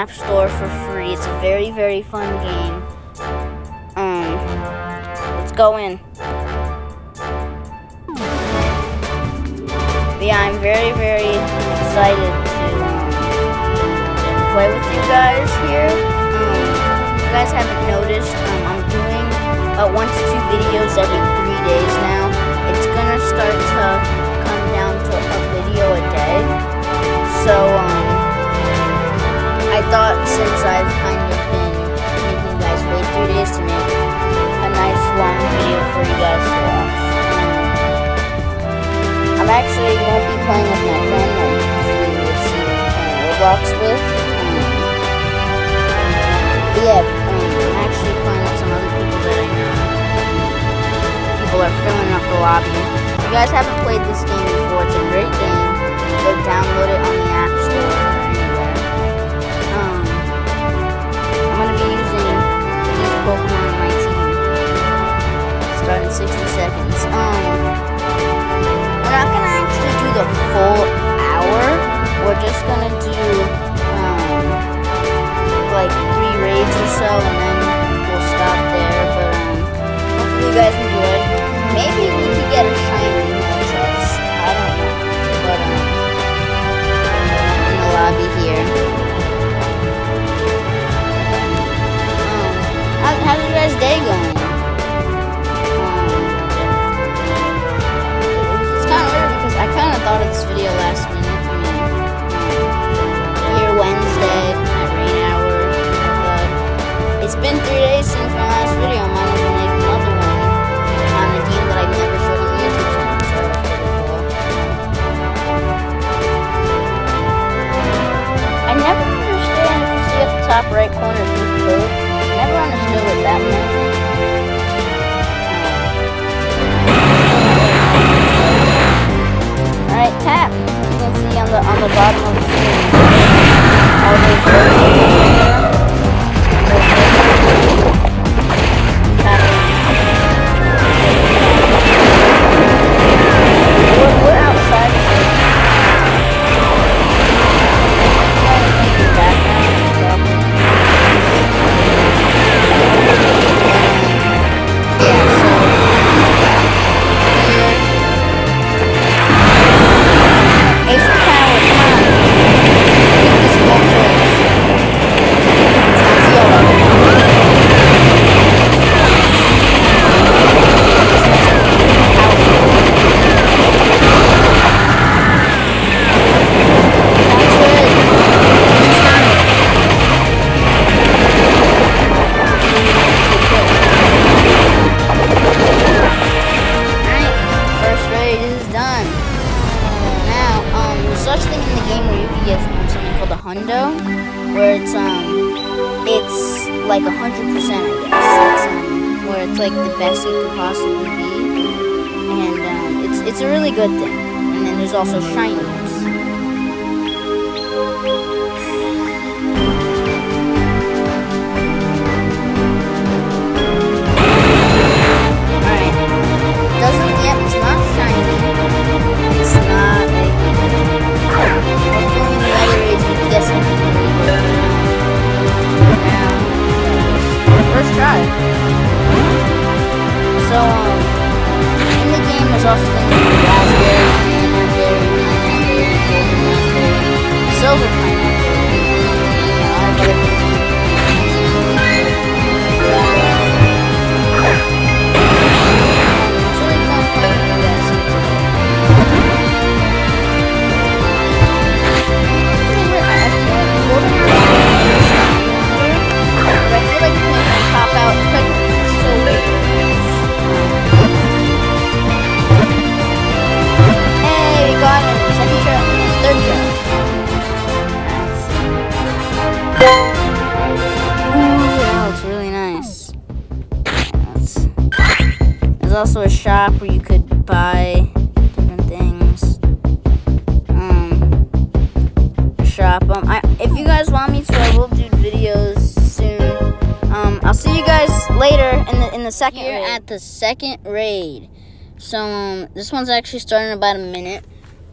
App Store for free. It's a very, very fun game. Um, let's go in. Yeah, I'm very, very excited to um, play with you guys here. Um, you guys haven't noticed, um, I'm doing uh, one to two videos every three days now. It's gonna start to come down to a video a day. So, um, I thought since I've kind of been making you guys wait three days to make a nice long video for you guys to watch. Um, I'm actually won't be playing with my friend I usually would see Roblox with. Um, but yeah, um, I'm actually playing with some other people that I know. People are filling up the lobby. If you guys haven't played this game before, it's a great game. Go download it on the right corner blue code. Never understood what that meant. Um, Alright, tap. You can see on the on the bottom of the screen. All those words there's also shinies. Doesn't it's not shiny. It's not hopefully in the can get. Now, first try. So, um, in the game there's also things like razz berry, also a shop where you could buy different things. Um, a shop. Um, I, if you guys want me to, I will do videos soon. Um, I'll see you guys later in the in the second Here at the second raid. So um, this one's actually starting in about a minute.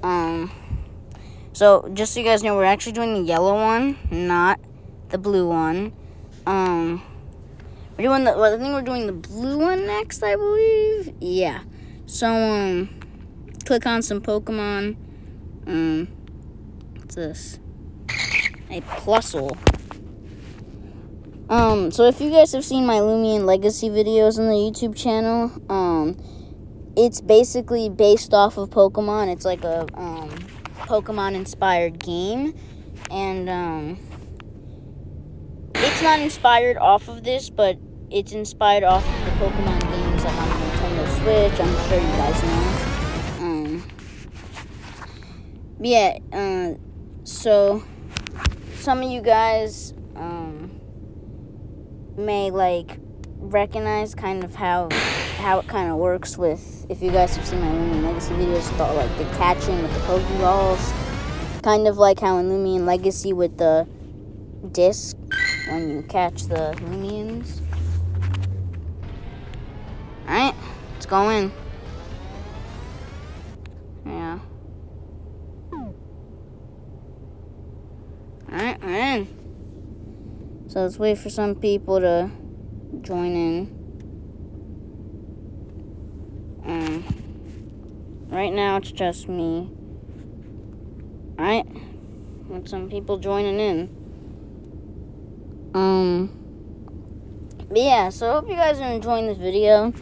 Um, So, just so you guys know, we're actually doing the yellow one, not the blue one. Um, we're doing the, well, I think we're doing the blue one next, I believe. Yeah. So, um, click on some Pokemon. Um, what's this? A Plusle. Um, so if you guys have seen my Loomian Legacy videos on the YouTube channel, um, it's basically based off of Pokemon. It's like a, um, Pokemon inspired game. And, um, it's not inspired off of this, but it's inspired off of the Pokemon games on Nintendo Switch. I'm sure you guys know. Um, yeah, uh, so some of you guys um, may like recognize kind of how how it kind of works with if you guys have seen my Loomian Legacy videos about like the catching with the Pokeballs. Kind of like how in Loomian Legacy with the disc when you catch the Loomians. Let's go in. Yeah. Alright, we're in. So let's wait for some people to join in. Um, right now it's just me. Alright, with some people joining in. Um, but yeah, so I hope you guys are enjoying this video.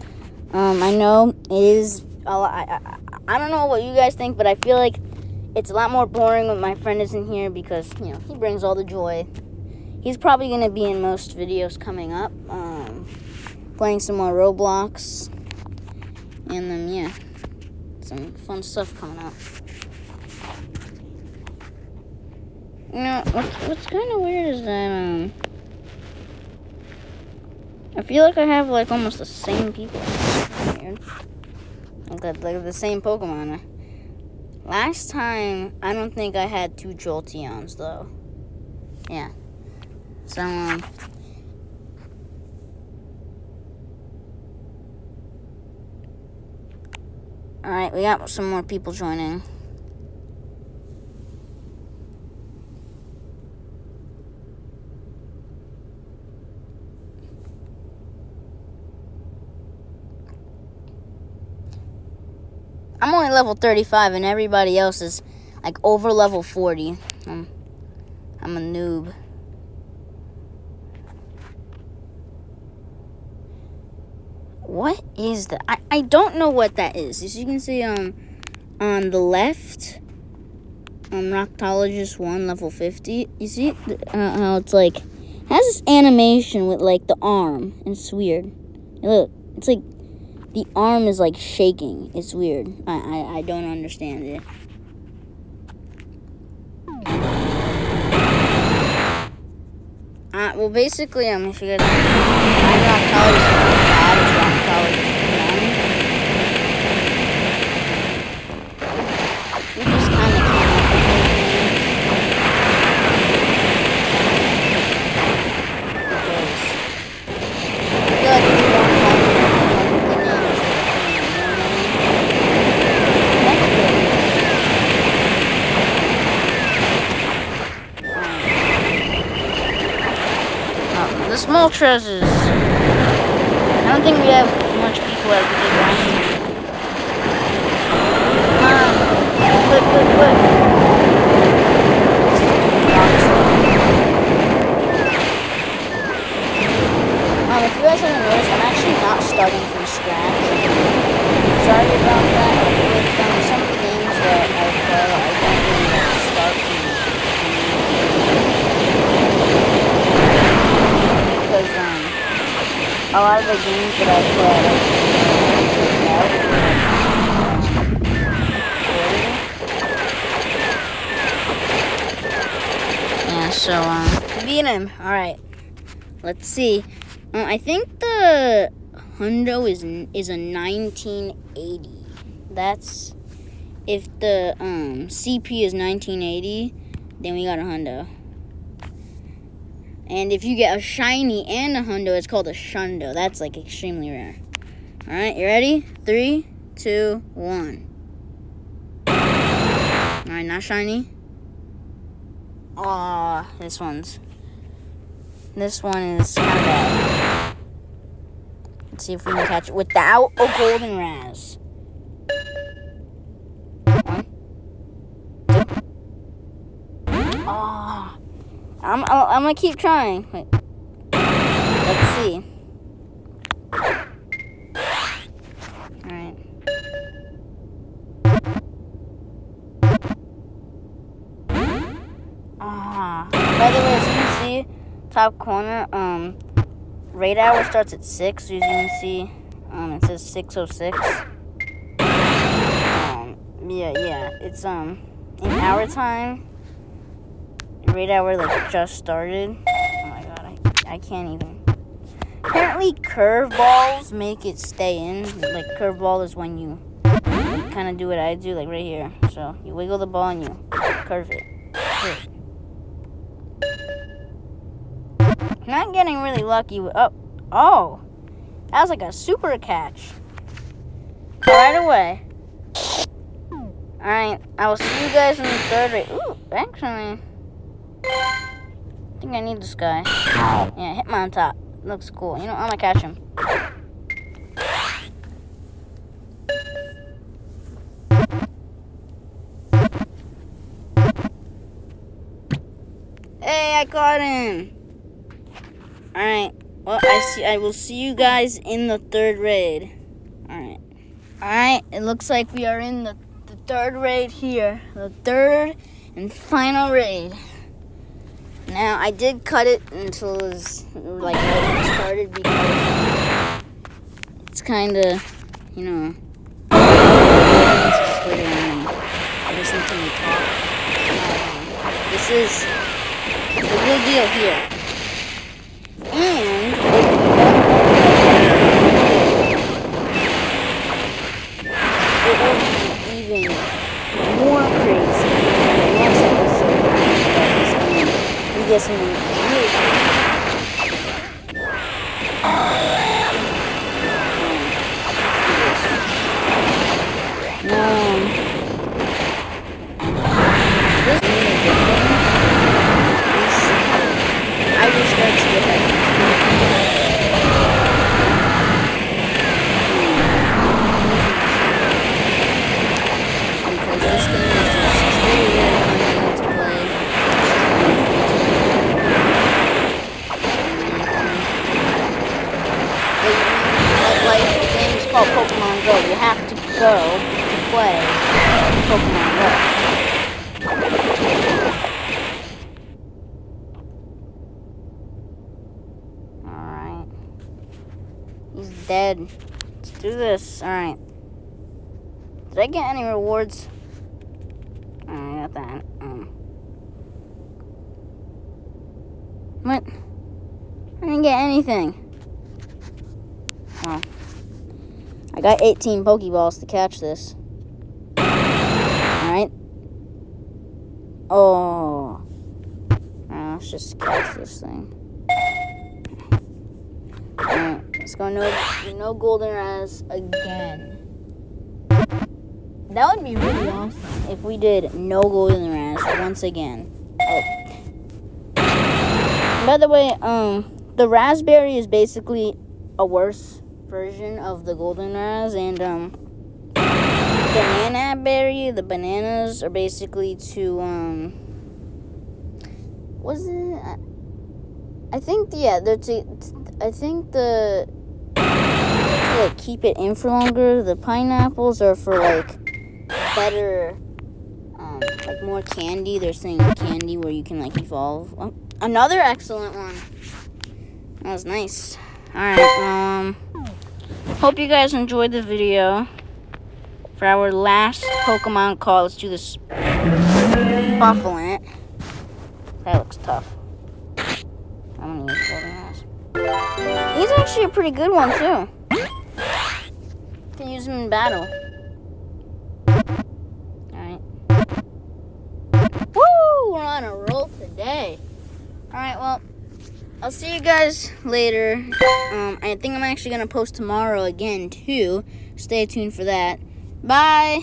Um, I know it is a lot, I, I, I don't know what you guys think, but I feel like it's a lot more boring when my friend isn't here because, you know, he brings all the joy. He's probably going to be in most videos coming up. Um, playing some more Roblox. And then, yeah, some fun stuff coming up. You know, what's, what's kind of weird is that, um, I feel like I have, like, almost the same people. Weird. Like, like the same Pokemon. Last time, I don't think I had two Jolteons, though. Yeah. So, um... Alright, we got some more people joining. I'm only level 35 and everybody else is like over level 40. I'm, I'm a noob. What is that? I, I don't know what that is. As you can see um, on the left, um, Rocktologist 1, level 50. You see uh, how it's like, has this animation with like the arm. And it's weird. Look, it's like the arm is like shaking. It's weird. I, I, I don't understand it. Uh, well, basically, um, if you guys, I'm not college, dad is not college. We just kind of came up with those names because I feel like it's more fun when you come up with the names than putting your name. That's good. Um, the small treasures. I don't think we have much people as we did last quick, quick. Um, if you guys haven't noticed, I'm actually not starting from scratch. Sorry about that. Like, with um, some of the games that I play, I don't really like, start from because um, a lot of the games that I play, Yeah, so um, beat him. All right, let's see. Uh, I think the Hundo is is a 1980. That's if the um CP is 1980, then we got a Hundo. And if you get a shiny and a hundo, it's called a shundo. That's like extremely rare. Alright, you ready? Three, two, one. Alright, not shiny. Aw, this one's. This one is kind of bad. Let's see if we can catch it without a golden razz. One. Two. Aw. I'm, I'm, gonna keep trying. Wait. Let's see. Alright. Ah. By the way, as you can see, top corner, um, raid hour starts at 6. As you can see, um, it says 606. Um, yeah, yeah. It's, um, in hour time. Raid hour, like, just started. Oh my god, I, I can't even. Apparently, curveballs make it stay in. Like, curveball is when you like, kind of do what I do, like right here. So, you wiggle the ball and you curve it. Curve. Not getting really lucky. Oh, oh, that was like a super catch. Right away. All right, I will see you guys in the third rate. Ooh, actually, I think I need this guy. Yeah, hit my on top. Looks cool. You know, I'm gonna catch him. Hey, I caught him. All right. Well, I see. I will see you guys in the third raid. All right. All right. It looks like we are in the, the third raid here. The third and final raid. Now, I did cut it until it was like it started because it's kind of, you know, just around and listen to me talk. Um, this is the real deal here. And if you don't it will be even more crazy in the next episode about this game. We get something really No. This is really a good thing. This, I wish that to get back to because this game is just it's really really fun game to play. But like the game is called Pokemon Go. You have to go to play Pokemon Go. Alright. He's dead. Let's do this. Alright. Did I get any rewards? Oh, I got that. Um. What? I didn't get anything. Oh. I got 18 Pokeballs to catch this. Alright. Oh. Alright, let's just catch this thing. Alright, let's go no, no golden razz again. That would be really awesome if we did no golden razz once again. Oh. By the way, um, the razz berry is basically a worse version of the golden razz, and um, banana berry, the bananas are basically to um, was it? I- think yeah, to. I think the like keep it in for longer. The pineapples are for like better, um, like more candy. They're saying candy where you can like evolve. Oh, another excellent one. That was nice. All right. Um, hope you guys enjoyed the video. For our last Pokemon call, let's do this Bouffalant. That looks tough. I'm gonna use Golden Razz. He's actually a pretty good one too. Can use him in battle. Alright. Woo! We're on a roll today. Alright, well, I'll see you guys later. Um, I think I'm actually gonna post tomorrow again too. Stay tuned for that. Bye!